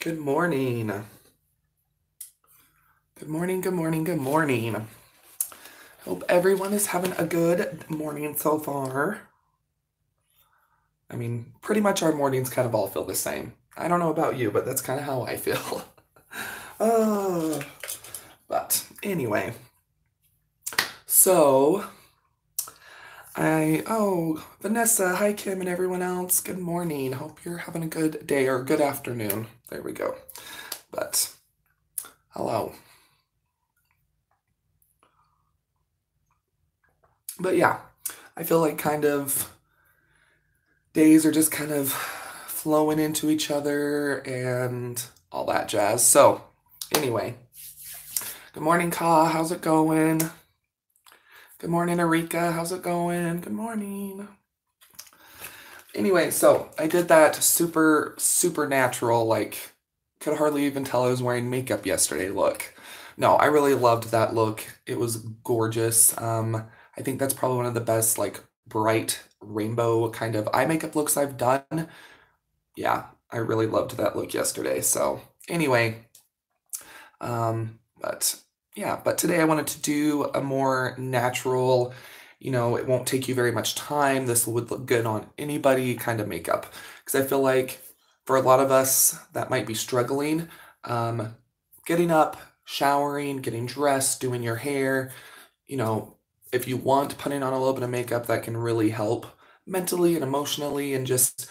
Good morning. Good morning, good morning, good morning. Hope everyone is having a good morning so far. I mean, pretty much our mornings kind of all feel the same. I don't know about you, but that's kind of how I feel. uh, but anyway, so I, oh, Vanessa, hi Kim and everyone else. Good morning. Hope you're having a good day or good afternoon. There we go. But hello. But yeah, I feel like kind of days are just kind of flowing into each other and all that jazz. So, anyway, good morning, Ka. How's it going? Good morning, Erika. How's it going? Good morning. Anyway, so I did that super, supernatural, like, could hardly even tell I was wearing makeup yesterday look. No, I really loved that look. It was gorgeous. Um, I think that's probably one of the best, like, bright rainbow kind of eye makeup looks I've done. Yeah, I really loved that look yesterday. So, anyway, um, but yeah, but today I wanted to do a more natural, you know, it won't take you very much time. This would look good on anybody kind of makeup. Because I feel like for a lot of us that might be struggling, um, getting up, showering, getting dressed, doing your hair, you know, if you want putting on a little bit of makeup, that can really help mentally and emotionally and just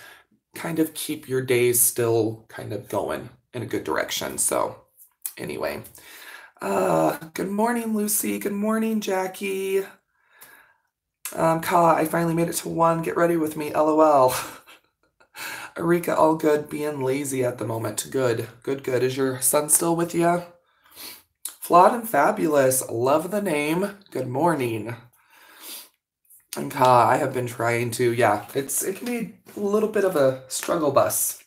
kind of keep your days still kind of going in a good direction. So, anyway, uh, good morning, Lucy. Good morning, Jackie. Um, Ka, I finally made it to one. Get ready with me, lol. Erika, all good, being lazy at the moment. Good, good, good. Is your son still with you? Flawed and fabulous. Love the name. Good morning. And Ka, I have been trying to, yeah, it's it can be a little bit of a struggle bus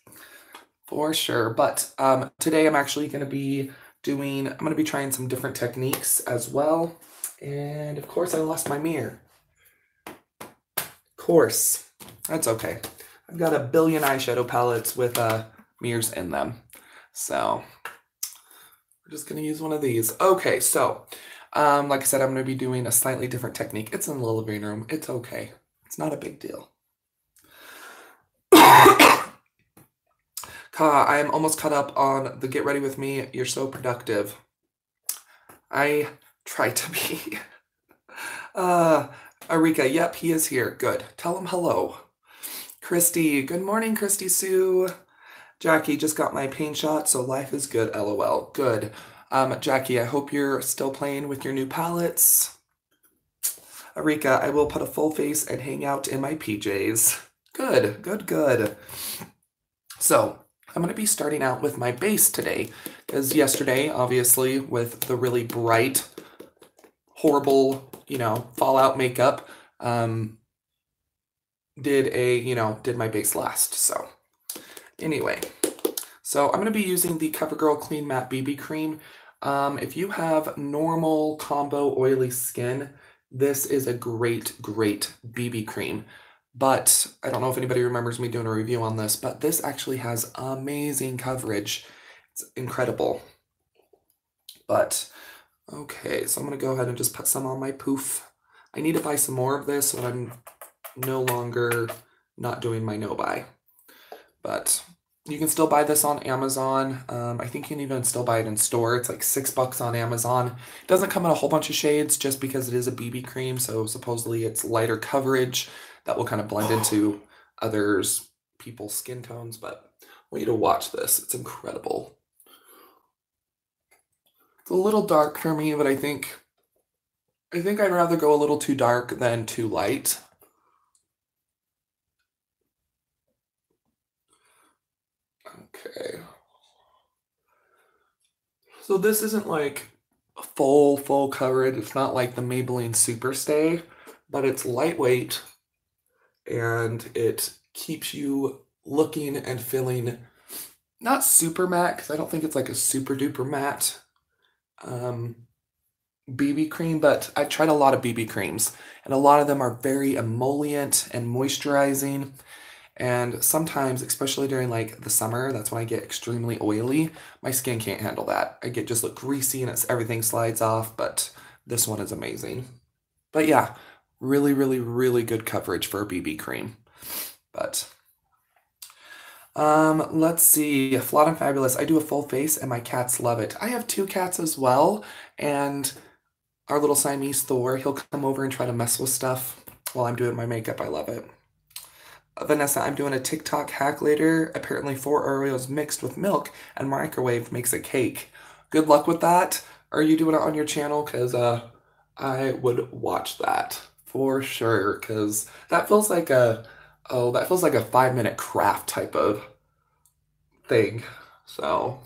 for sure. But um, today I'm actually going to be doing, I'm going to be trying some different techniques as well. And of course, I lost my mirror. Of course, that's okay. I've got a billion eyeshadow palettes with uh, mirrors in them. So we're just going to use one of these. Okay, so um, like I said, I'm going to be doing a slightly different technique. It's in the living room. It's okay. It's not a big deal. Ka, I am almost caught up on the Get Ready With Me. You're so productive. I try to be. uh, Arika, yep, he is here. Good. Tell him hello. Christy, good morning, Christy Sue. Jackie just got my pain shot, so life is good, lol. Good. Um, Jackie, I hope you're still playing with your new palettes. Arika, I will put a full face and hang out in my PJs. Good, good, good. So, I'm going to be starting out with my base today, because yesterday, obviously, with the really bright, horrible, you know, fallout makeup, um, did a, you know, did my base last, so Anyway, so I'm going to be using the CoverGirl Clean Matte BB Cream. Um, if you have normal combo oily skin, this is a great, great BB cream. But I don't know if anybody remembers me doing a review on this, but this actually has amazing coverage. It's incredible. But, okay, so I'm going to go ahead and just put some on my poof. I need to buy some more of this so I'm no longer not doing my no-buy. But you can still buy this on Amazon. Um, I think you can even still buy it in store. It's like six bucks on Amazon. It doesn't come in a whole bunch of shades just because it is a BB cream. So supposedly it's lighter coverage that will kind of blend into others people's skin tones. But I want you to watch this. It's incredible. It's a little dark for me, but I think I think I'd rather go a little too dark than too light. Okay. So this isn't like full, full coverage. It's not like the Maybelline Superstay, but it's lightweight and it keeps you looking and feeling not super matte because I don't think it's like a super duper matte um, BB cream, but I've tried a lot of BB creams and a lot of them are very emollient and moisturizing And sometimes, especially during like the summer, that's when I get extremely oily. My skin can't handle that. I get just look greasy and it's everything slides off, but this one is amazing. But yeah, really, really, really good coverage for a BB cream. But um, let's see. Flawed and Fabulous. I do a full face and my cats love it. I have two cats as well, and our little Siamese Thor, he'll come over and try to mess with stuff while I'm doing my makeup. I love it. Vanessa, I'm doing a TikTok hack later. Apparently, four Oreos mixed with milk and microwave makes a cake. Good luck with that. Are you doing it on your channel? Because uh, I would watch that for sure. Because that feels like a oh, that feels like a five minute craft type of thing. So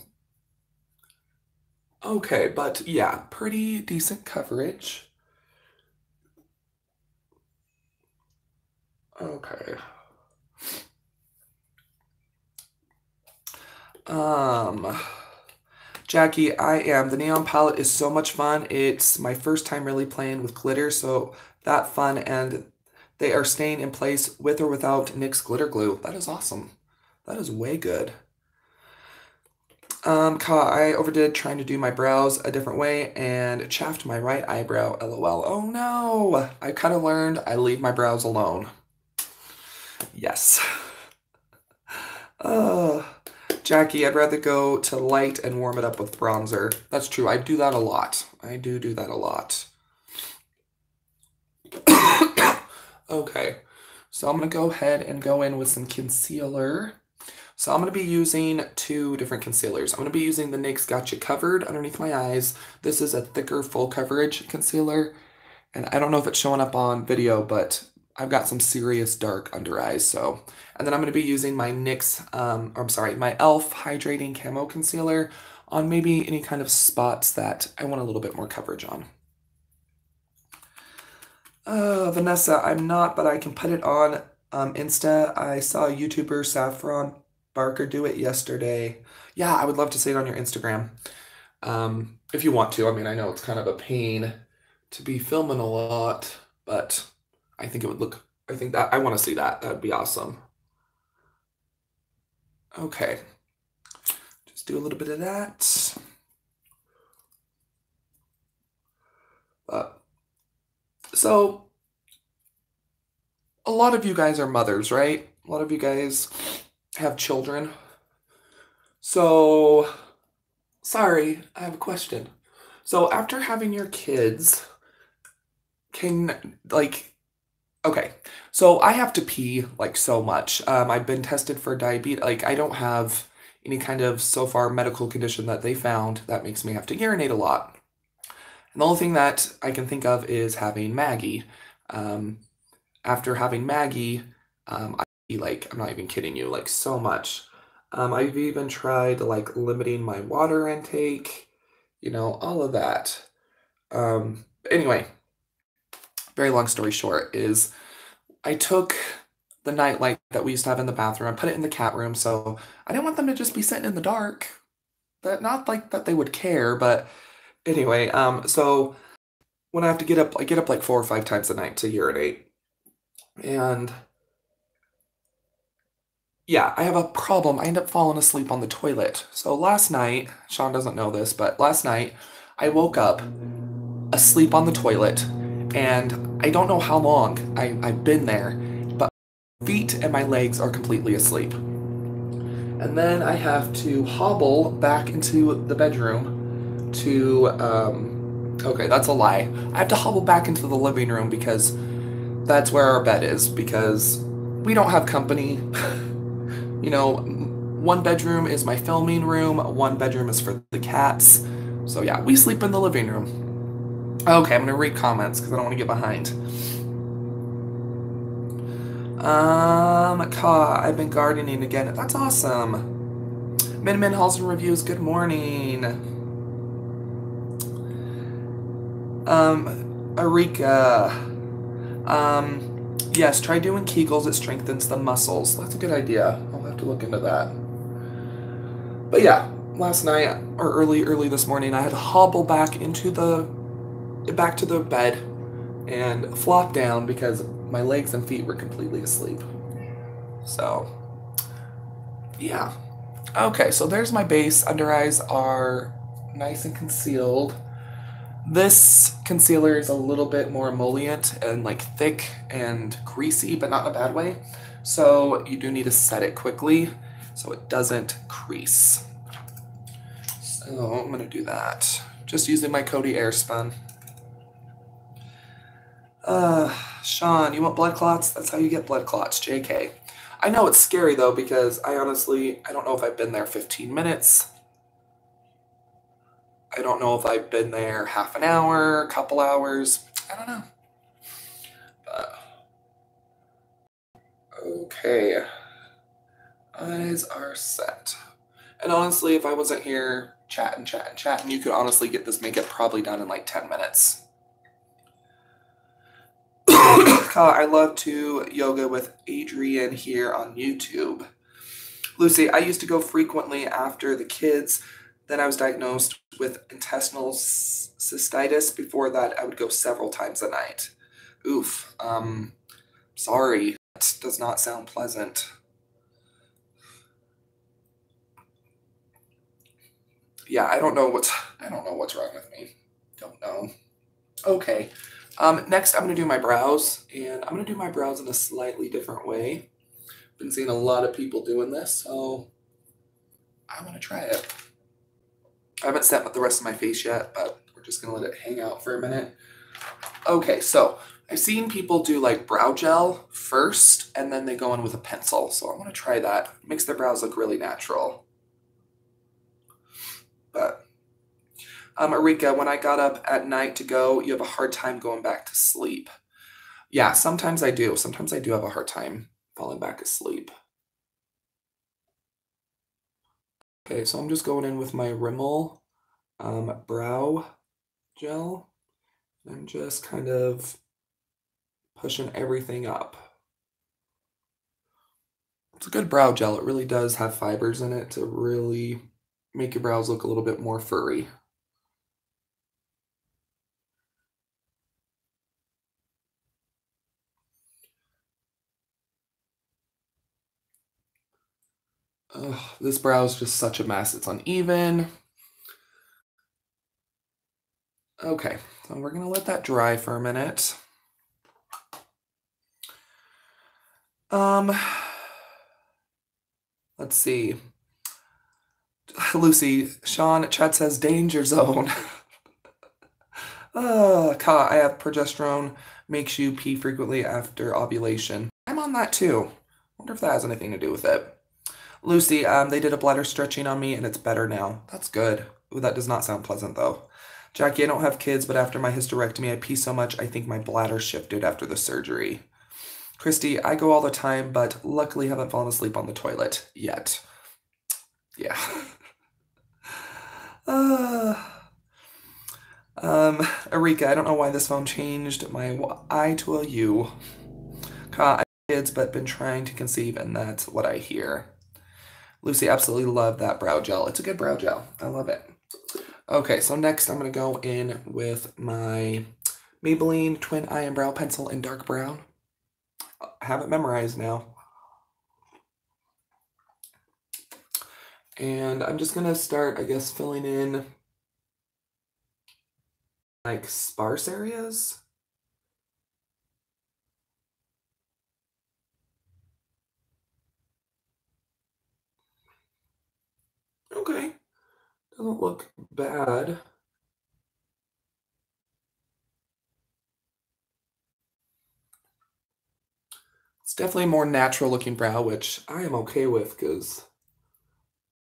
okay, but yeah, pretty decent coverage. Okay. Um, Jackie, I am. The neon palette is so much fun. It's my first time really playing with glitter, so that fun, and they are staying in place with or without NYX glitter glue. That is awesome. That is way good. Um, I overdid trying to do my brows a different way and chaffed my right eyebrow, lol. Oh no! I kind of learned I leave my brows alone. Yes. Uh, Jackie, I'd rather go to light and warm it up with bronzer. That's true. I do that a lot. I do do that a lot. okay. So I'm going to go ahead and go in with some concealer. So I'm going to be using two different concealers. I'm going to be using the NYX Gotcha Covered underneath my eyes. This is a thicker full coverage concealer. And I don't know if it's showing up on video, but I've got some serious dark under eyes, so. And then I'm going to be using my NYX, um, or I'm sorry, my e.l.f. Hydrating Camo Concealer on maybe any kind of spots that I want a little bit more coverage on. Uh, Vanessa, I'm not, but I can put it on um, Insta. I saw YouTuber Saffron Barker do it yesterday. Yeah, I would love to see it on your Instagram. Um, if you want to. I mean, I know it's kind of a pain to be filming a lot, but I think it would look, I think that, I want to see that. That'd be awesome. Okay. Just do a little bit of that. Uh, so, a lot of you guys are mothers, right? A lot of you guys have children. So, sorry, I have a question. So, after having your kids, can, like, Okay, so I have to pee like so much. Um, I've been tested for diabetes. Like I don't have any kind of so far medical condition that they found that makes me have to urinate a lot. And the only thing that I can think of is having Maggie. Um, after having Maggie, um, I like I'm not even kidding you, like so much. Um, I've even tried like limiting my water intake, you know, all of that. Um, anyway, very long story short, is I took the nightlight that we used to have in the bathroom, I put it in the cat room, so I didn't want them to just be sitting in the dark. That not like that they would care, but anyway, um, so when I have to get up, I get up like four or five times a night to urinate. And yeah, I have a problem. I end up falling asleep on the toilet. So last night, Sean doesn't know this, but last night I woke up asleep on the toilet and I don't know how long I, I've been there, but my feet and my legs are completely asleep. And then I have to hobble back into the bedroom to, um, okay, that's a lie. I have to hobble back into the living room because that's where our bed is, because we don't have company. you know, one bedroom is my filming room, one bedroom is for the cats. So yeah, we sleep in the living room. Okay, I'm to read comments because I don't want to get behind. Um, Ka, I've been gardening again. That's awesome. Min Min Halston Reviews, good morning. Um, Arika. Um, yes, try doing Kegels. It strengthens the muscles. That's a good idea. I'll have to look into that. But yeah, last night, or early, early this morning, I had to hobble back into the back to the bed and flop down because my legs and feet were completely asleep. So, yeah. Okay, so there's my base. Under eyes are nice and concealed. This concealer is a little bit more emollient and like thick and greasy, but not in a bad way. So you do need to set it quickly so it doesn't crease. So I'm gonna do that. Just using my Coty Airspun. Uh, Sean, you want blood clots? That's how you get blood clots, JK. I know it's scary though because I honestly, I don't know if I've been there 15 minutes. I don't know if I've been there half an hour, a couple hours. I don't know. But, okay. Eyes are set. And honestly, if I wasn't here chatting, chatting, chatting, you could honestly get this makeup probably done in like 10 minutes. I love to yoga with Adriene here on YouTube. Lucy, I used to go frequently after the kids then I was diagnosed with intestinal cystitis. Before that, I would go several times a night. Oof. Um, sorry. That does not sound pleasant. Yeah, I don't know what's I don't know what's wrong with me. Don't know. Okay. Um, next, I'm gonna do my brows, and I'm gonna do my brows in a slightly different way. Been seeing a lot of people doing this, so I want to try it. I haven't set up the rest of my face yet, but we're just gonna let it hang out for a minute. Okay, so I've seen people do like brow gel first, and then they go in with a pencil. So I wanna try that. It makes their brows look really natural. But, um, Arika, when I got up at night to go, you have a hard time going back to sleep. Yeah, sometimes I do. Sometimes I do have a hard time falling back asleep. Okay, so I'm just going in with my Rimmel um, brow gel and just kind of pushing everything up. It's a good brow gel. It really does have fibers in it to really make your brows look a little bit more furry. Ugh, this brow is just such a mess. It's uneven. Okay, so we're gonna let that dry for a minute. Um, let's see. Lucy, Sean, chat says danger zone. uh, I have progesterone, makes you pee frequently after ovulation. I'm on that too. Wonder if that has anything to do with it. Lucy, um, they did a bladder stretching on me and it's better now. That's good. Ooh, that does not sound pleasant though. Jackie, I don't have kids, but after my hysterectomy, I pee so much I think my bladder shifted after the surgery. Christy, I go all the time, but luckily haven't fallen asleep on the toilet yet. Yeah. uh, um, Arika, I don't know why this phone changed my I to a U. I have kids, but been trying to conceive, and that's what I hear. Lucy absolutely loved that brow gel. It's a good brow gel. I love it. Okay, so next I'm going to go in with my Maybelline Twin Eye and Brow Pencil in dark brown. I have it memorized now. And I'm just going to start, I guess, filling in like sparse areas. Okay. Doesn't look bad. It's definitely a more natural looking brow, which I am okay with because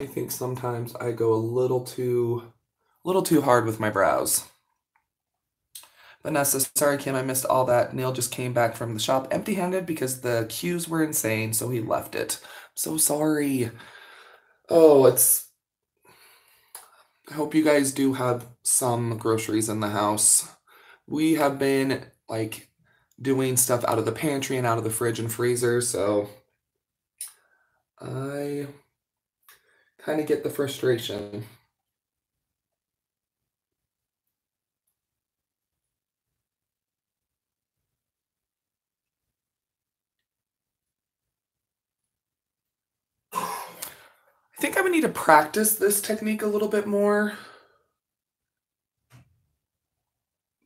I think sometimes I go a little too a little too hard with my brows. Vanessa, sorry Kim, I missed all that. Neil just came back from the shop empty-handed because the queues were insane, so he left it. so sorry. Oh, it's I hope you guys do have some groceries in the house. We have been like doing stuff out of the pantry and out of the fridge and freezer, so I kind of get the frustration. I think I would need to practice this technique a little bit more.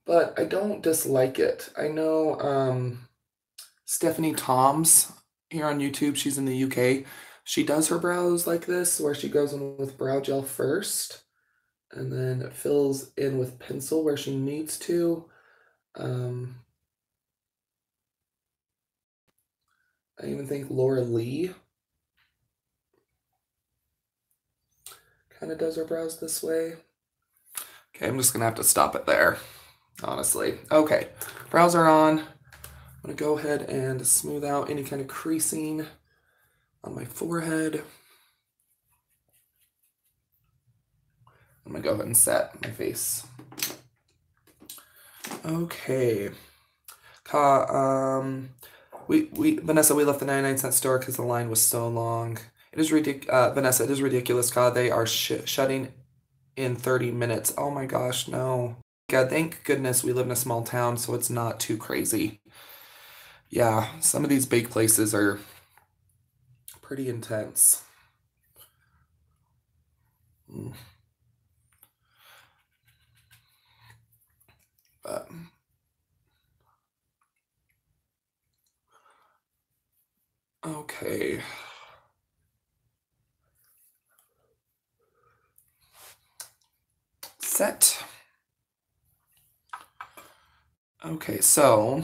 But I don't dislike it. I know um, Stephanie Toms here on YouTube, she's in the UK. She does her brows like this, where she goes in with brow gel first and then fills in with pencil where she needs to. Um, I even think Laura Lee kind of does her brows this way. Okay, I'm just gonna have to stop it there, honestly. Okay, brows are on. I'm gonna go ahead and smooth out any kind of creasing on my forehead. I'm gonna go ahead and set my face. Okay. um, we, we, Vanessa, we left the 99 cent store because the line was so long. It is ridiculous, uh, Vanessa, it is ridiculous, God, they are sh shutting in 30 minutes. Oh my gosh, no. God, thank goodness we live in a small town, so it's not too crazy. Yeah, some of these big places are pretty intense. Mm. But okay. Set. Okay, so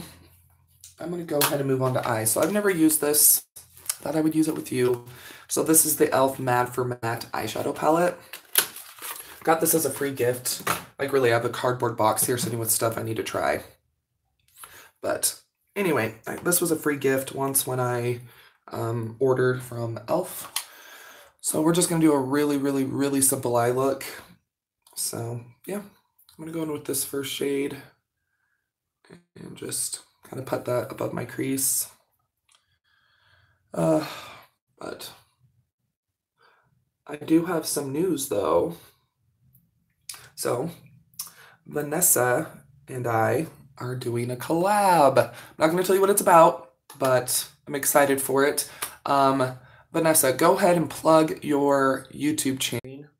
I'm going to go ahead and move on to eyes. So I've never used this. Thought I would use it with you. So this is the e.l.f. Mad for Matte eyeshadow palette. Got this as a free gift. Like really, I have a cardboard box here sitting with stuff I need to try. But anyway, this was a free gift once when I um, ordered from e.l.f. So we're just going to do a really, really, really simple eye look. So yeah, I'm to go in with this first shade and just kind of put that above my crease. Uh, but I do have some news though. So, Vanessa and I are doing a collab. I'm not to tell you what it's about, but I'm excited for it. Um, Vanessa, go ahead and plug your YouTube channel.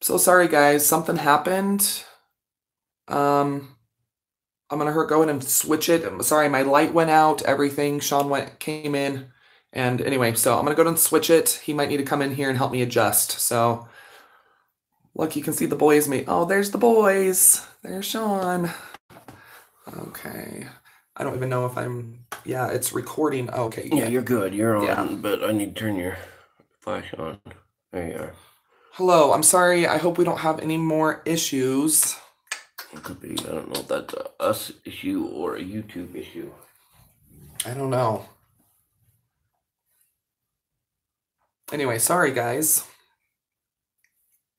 So sorry, guys. Something happened. Um, I'm gonna go in and switch it. I'm sorry, my light went out. Everything. Sean went came in. And anyway, so I'm going to go and switch it. He might need to come in here and help me adjust. So look, you can see the boys me. Oh, there's the boys. There's Sean. Okay. I don't even know if I'm, yeah, it's recording. Okay. Yeah, you're good. You're on, yeah. but I need to turn your flash on. There you are. Hello. I'm sorry. I hope we don't have any more issues. It could be. I don't know if that's a us issue or a YouTube issue. I don't know. Anyway, sorry guys.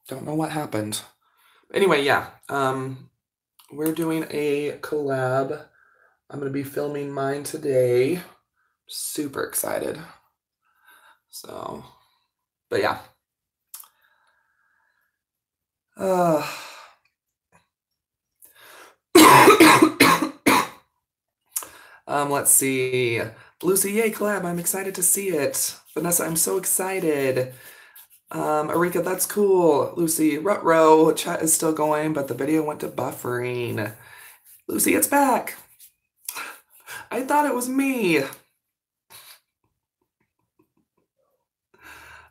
Don't know what happened. Anyway, yeah. Um, we're doing a collab. I'm going to be filming mine today. Super excited. So, but yeah. Uh, um, let's see. Lucy, yay, collab. I'm excited to see it. Vanessa, I'm so excited. Um, Arika, that's cool. Lucy, Rutro, chat is still going, but the video went to buffering. Lucy, it's back. I thought it was me.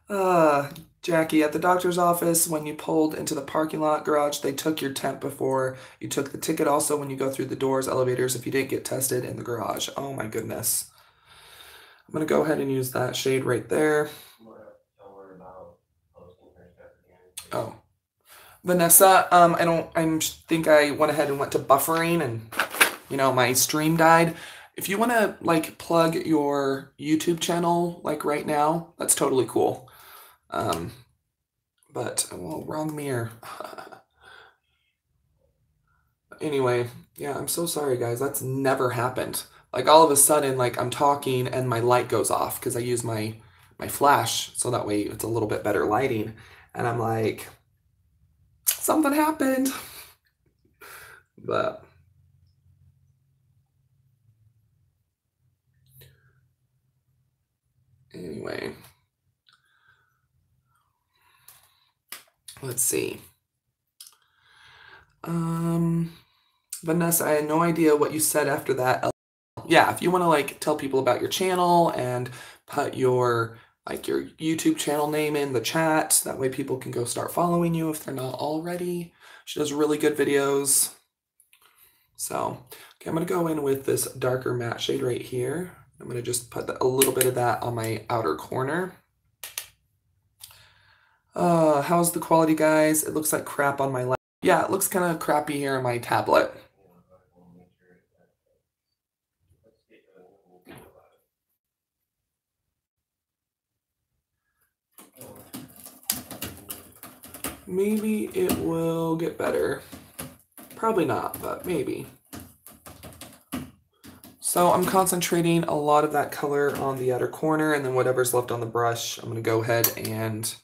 Uh, Jackie, at the doctor's office, when you pulled into the parking lot garage, they took your temp before you took the ticket. Also, when you go through the doors, elevators, if you didn't get tested in the garage. Oh my goodness. I'm going to go ahead and use that shade right there. Oh. Vanessa, um, I don't, I think I went ahead and went to buffering and, you know, my stream died. If you want to, like, plug your YouTube channel, like, right now, that's totally cool. Um, but, well, wrong mirror. anyway, yeah, I'm so sorry, guys. That's never happened like all of a sudden like i'm talking and my light goes off because i use my my flash so that way it's a little bit better lighting and i'm like something happened but Anyway. Let's see. Um, Vanessa, I had no idea what you said after that. Yeah, if you want to like tell people about your channel and put your like your YouTube channel name in the chat, that way people can go start following you if they're not already. She does really good videos. So, okay, I'm gonna go in with this darker matte shade right here. I'm gonna just put a little bit of that on my outer corner. Uh, how's the quality, guys? It looks like crap on my lap. Yeah, it looks kind of crappy here on my tablet. Maybe it will get better. Probably not, but maybe. So I'm concentrating a lot of that color on the outer corner and then whatever's left on the brush, I'm going to go ahead and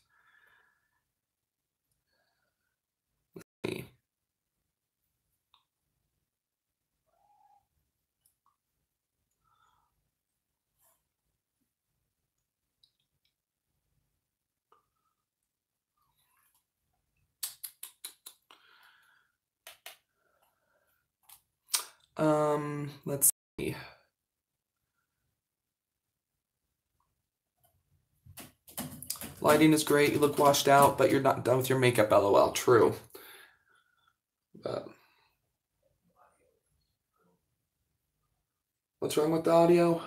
Um, let's see. Lighting is great. You look washed out, but you're not done with your makeup. LOL. True. But what's wrong with the audio?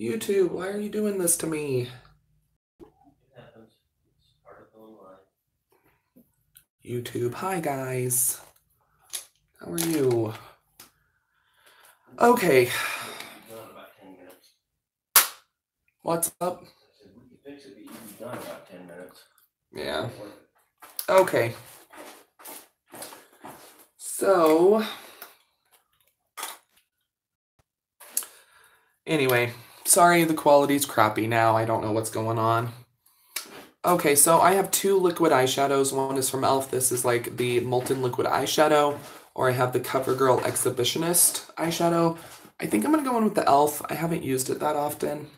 YouTube, why are you doing this to me? YouTube, hi guys. How are you? Okay. What's up? Yeah. Okay. So, anyway, sorry the quality's crappy now. I don't know what's going on. Okay, so I have two liquid eyeshadows. One is from e.l.f. This is like the Molten Liquid Eyeshadow. Or I have the CoverGirl Exhibitionist eyeshadow. I think I'm going to go in with the e.l.f. I haven't used it that often.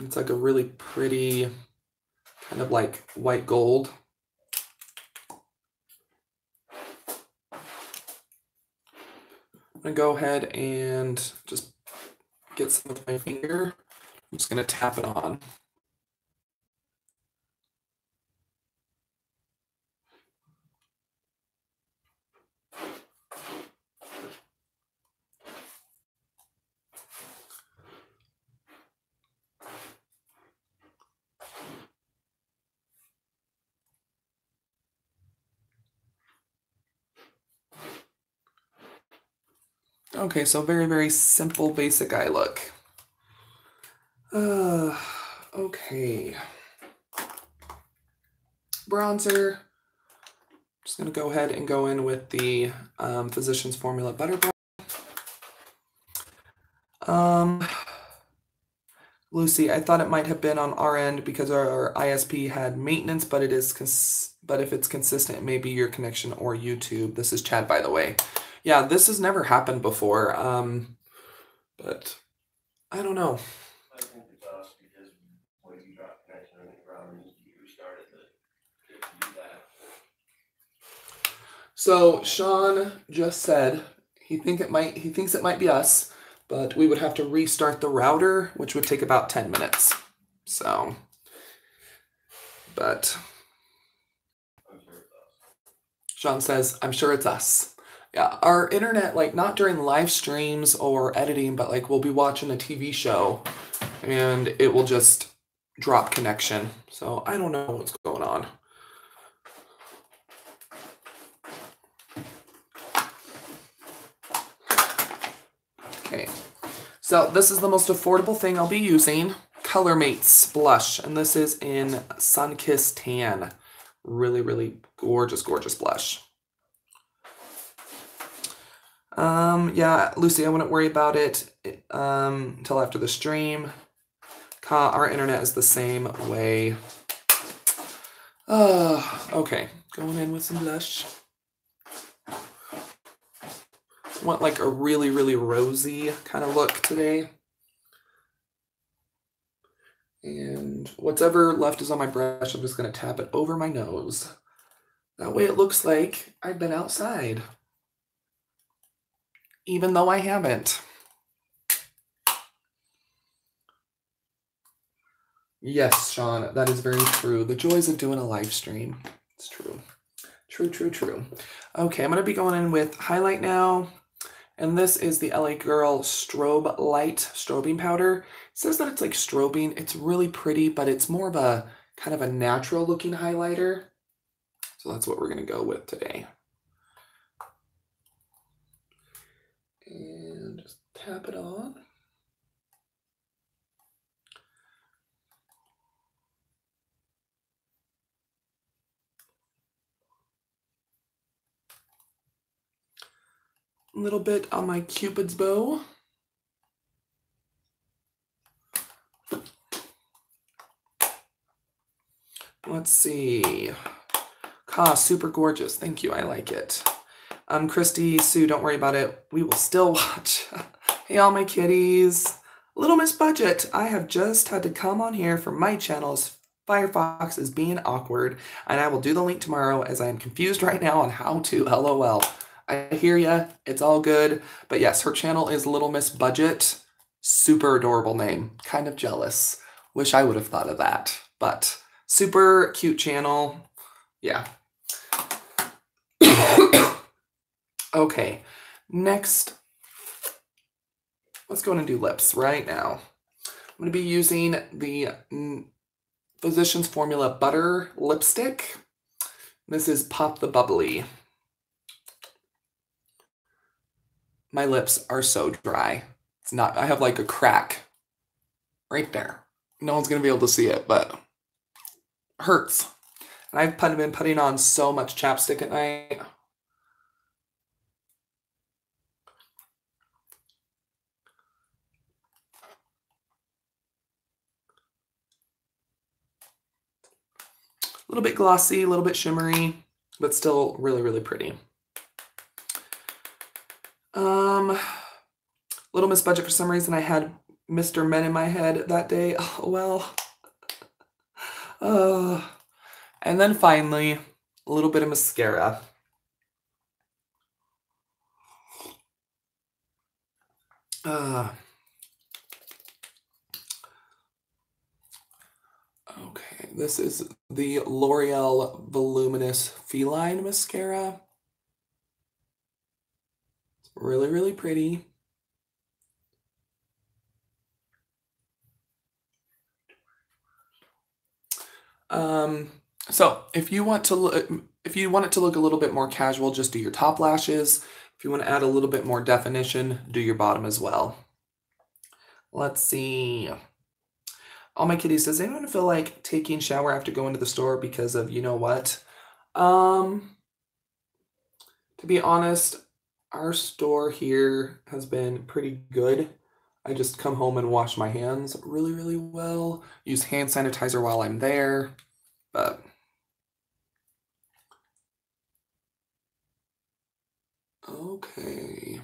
It's like a really pretty kind of like white gold. I'm going to go ahead and just get some with my finger. I'm just going to tap it on. Okay, so very, very simple, basic eye look. Uh, okay. Bronzer. Just going to go ahead and go in with the um, Physicians Formula Butter Brown. Um, Lucy, I thought it might have been on our end because our ISP had maintenance, but it is, but if it's consistent, it may be your connection or YouTube. This is Chad, by the way. Yeah, this has never happened before. Um, but I don't know. So Sean just said he think it might he thinks it might be us, but we would have to restart the router, which would take about 10 minutes. So but. Sean says, I'm sure it's us. Yeah, our internet, like not during live streams or editing, but like we'll be watching a TV show and it will just drop connection. So I don't know what's going on. Okay, so this is the most affordable thing I'll be using. Color Mates blush, and this is in Sunkissed Tan. Really, really gorgeous, gorgeous blush. Um, yeah, Lucy, I wouldn't worry about it um, until after the stream. Our internet is the same way. Uh, okay, going in with some blush. Want like a really, really rosy kind of look today. And whatever left is on my brush, I'm just going to tap it over my nose. That way it looks like I've been outside. Even though I haven't. Yes, Sean, that is very true. The joys of doing a live stream. It's true. True, true, true. Okay, I'm going to be going in with highlight now. And this is the LA Girl Strobe Light Strobing Powder. It says that it's like strobing. It's really pretty, but it's more of a kind of a natural looking highlighter. So that's what we're going to go with today. And just tap it on. A little bit on my cupid's bow. Let's see. Ah, super gorgeous. Thank you. I like it. Um, Christy, Sue, don't worry about it. We will still watch. Hey, all my kitties. Little Miss Budget, I have just had to come on here for my channels. Firefox is being awkward, and I will do the link tomorrow as I am confused right now on how to LOL. I hear ya. It's all good. But yes, her channel is Little Miss Budget. Super adorable name. Kind of jealous. Wish I would have thought of that. But super cute channel. Yeah. okay. Next, let's go and do lips right now. I'm going to be using the Physicians Formula Butter Lipstick. This is Pop the Bubbly. My lips are so dry. It's not, I have like a crack right there. No one's going to be able to see it, but hurts. And I've been putting on so much chapstick at night. A little bit glossy, a little bit shimmery, but still really, really pretty. Um, Little Miss Budget, for some reason, I had Mr. Men in my head that day. Oh, well. Uh, and then finally, a little bit of mascara. Uh, okay, this is the L'Oreal Voluminous Feline Mascara. It's Really, really pretty. Um, so if you want to look, if you want it to look a little bit more casual, just do your top lashes. If you want to add a little bit more definition, do your bottom as well. Let's see. All my kitties, does anyone feel like taking shower after going to the store because of you know what? Um, to be honest, our store here has been pretty good. I just come home and wash my hands really, really well. Use hand sanitizer while I'm there. But okay.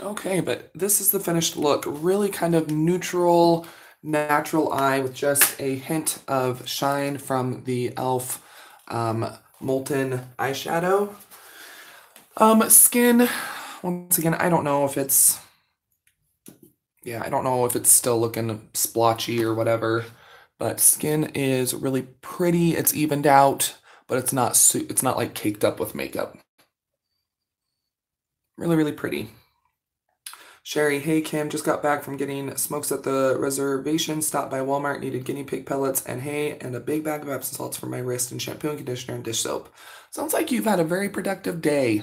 Okay, but this is the finished look. Really kind of neutral, natural eye with just a hint of shine from the e.l.f. Um, Molten eyeshadow. Um, skin, once again, I don't know if it's, yeah, I don't know if it's still looking splotchy or whatever, but skin is really pretty. It's evened out, but it's not, it's not like caked up with makeup. Really, really pretty. Sherry, hey Kim, just got back from getting smokes at the reservation. Stopped by Walmart, needed guinea pig pellets and hay, and a big bag of Epsom salts for my wrist, and shampoo and conditioner and dish soap. Sounds like you've had a very productive day.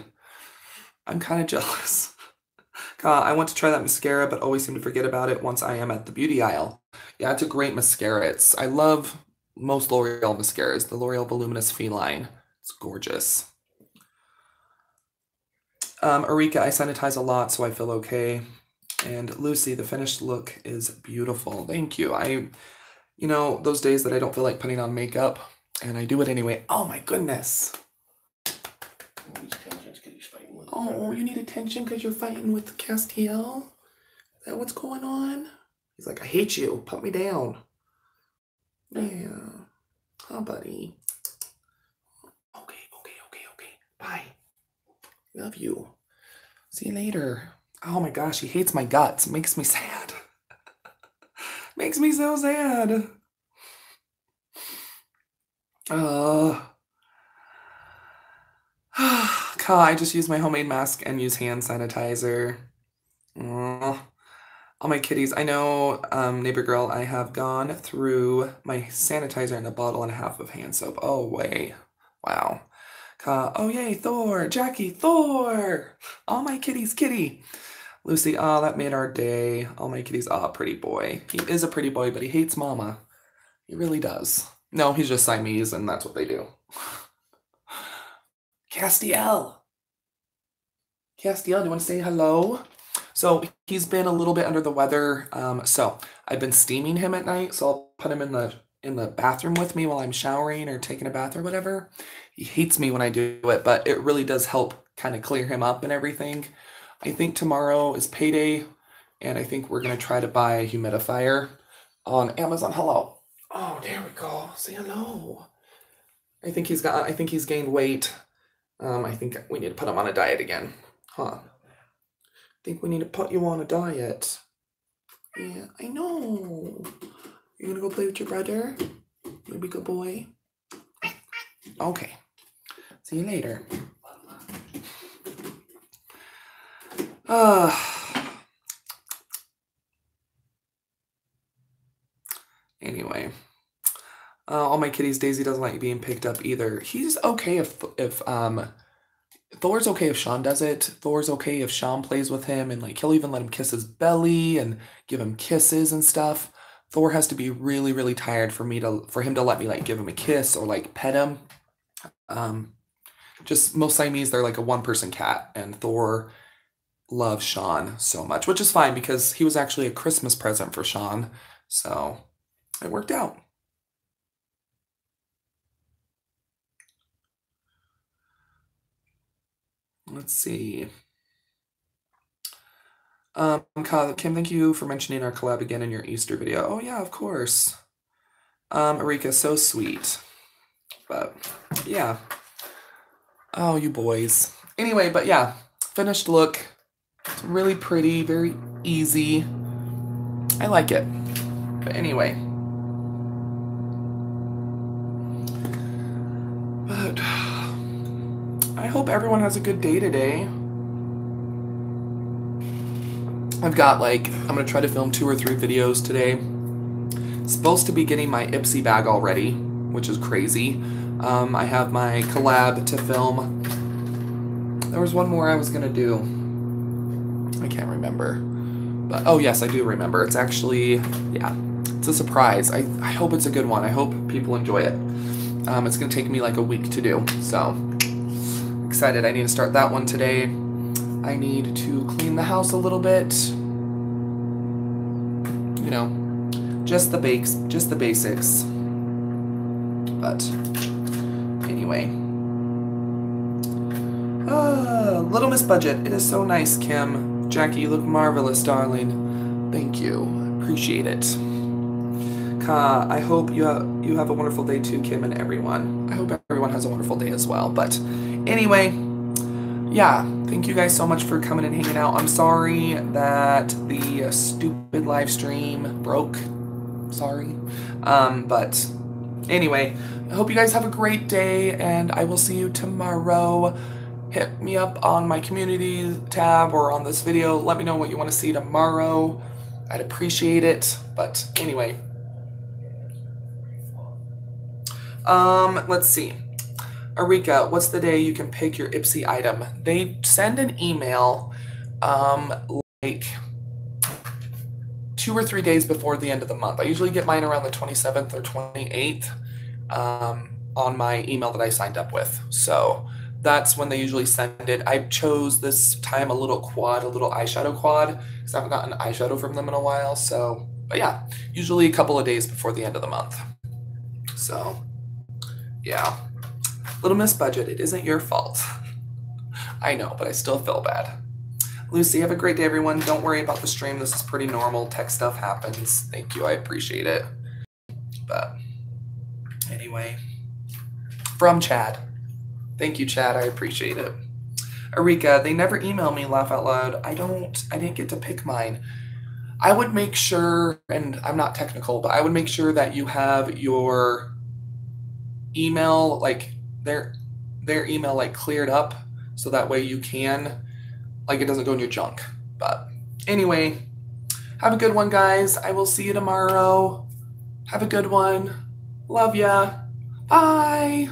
I'm kind of jealous. uh, I want to try that mascara, but always seem to forget about it once I am at the beauty aisle. Yeah, it's a great mascara. It's I love most L'Oreal mascaras. The L'Oreal Voluminous Feline. It's gorgeous. Um, I sanitize a lot, so I feel okay. And Lucy, the finished look is beautiful. Thank you. I, you know, those days that I don't feel like putting on makeup, and I do it anyway. Oh my goodness. Oh, you need attention because you're fighting with Castiel? Is that what's going on? He's like, I hate you. Put me down. Yeah. Oh, buddy. Okay, okay, okay, okay. Bye. Love you. See you later. Oh my gosh, he hates my guts. Makes me sad. Makes me so sad. Uh. Ka, I just use my homemade mask and use hand sanitizer. All my kitties. I know, um, neighbor girl, I have gone through my sanitizer and a bottle and a half of hand soap. Oh, way. Wow. Ka, oh, yay, Thor. Jackie, Thor. All my kitties, kitty. Lucy, oh, that made our day. All my kitties, oh, pretty boy. He is a pretty boy, but he hates mama. He really does. No, he's just Siamese, and that's what they do. Castiel. Castiel, do you want to say hello? So he's been a little bit under the weather. Um, so I've been steaming him at night. So I'll put him in the in the bathroom with me while I'm showering or taking a bath or whatever. He hates me when I do it, but it really does help kind of clear him up and everything. I think tomorrow is payday, and I think we're gonna try to buy a humidifier on Amazon. Hello. Oh, there we go. Say hello. I think he's got. I think he's gained weight. Um, I think we need to put him on a diet again. Huh. I think we need to put you on a diet. Yeah, I know. You gonna go play with your brother? You be good boy. Okay. See you later. Uh, anyway. Uh, all my kitties, Daisy doesn't like being picked up either. He's okay if if um Thor's okay if Sean does it. Thor's okay if Sean plays with him and like he'll even let him kiss his belly and give him kisses and stuff. Thor has to be really really tired for me to for him to let me like give him a kiss or like pet him. Um just most Siamese they're like a one person cat and Thor loves Sean so much, which is fine because he was actually a Christmas present for Sean. So it worked out. Let's see. Um, Kim, thank you for mentioning our collab again in your Easter video. Oh yeah, of course. Um, Erika, so sweet. But yeah. Oh, you boys. Anyway, but yeah, finished look. It's really pretty, very easy. I like it. But anyway. But I hope everyone has a good day today. I've got like, I'm gonna try to film two or three videos today. Supposed to be getting my Ipsy bag already, which is crazy. Um, I have my collab to film. There was one more I was gonna do. I can't remember. But, oh yes, I do remember. It's actually, yeah, it's a surprise. I, I hope it's a good one. I hope people enjoy it. Um, it's gonna take me like a week to do, so excited. I need to start that one today. I need to clean the house a little bit. You know, just the bakes, just the basics. But anyway. Ah, Little Miss Budget. It is so nice, Kim. Jackie, you look marvelous, darling. Thank you. Appreciate it. Ka, I hope you have, you have a wonderful day too, Kim, and everyone. I hope everyone has a wonderful day as well. But anyway, yeah, thank you guys so much for coming and hanging out. I'm sorry that the stupid live stream broke. Sorry. Um, but anyway, I hope you guys have a great day, and I will see you tomorrow. Hit me up on my community tab or on this video. Let me know what you want to see tomorrow. I'd appreciate it. But anyway. Um, let's see. Arika, what's the day you can pick your Ipsy item? They send an email um like two or three days before the end of the month. I usually get mine around the 27th or 28th um, on my email that I signed up with. So that's when they usually send it. I chose this time a little quad, a little eyeshadow quad, because I haven't gotten eyeshadow from them in a while. So, but yeah, usually a couple of days before the end of the month. So, yeah. Little Miss Budget, it isn't your fault. I know, but I still feel bad. Lucy, have a great day, everyone. Don't worry about the stream. This is pretty normal. Tech stuff happens. Thank you. I appreciate it. But anyway, from Chad. Thank you, Chad. I appreciate it. Arika, they never email me, laugh out loud. I don't, I didn't get to pick mine. I would make sure, and I'm not technical, but I would make sure that you have your email, like their their email like cleared up so that way you can like it doesn't go in your junk. But anyway, have a good one, guys. I will see you tomorrow. Have a good one. Love ya. Bye.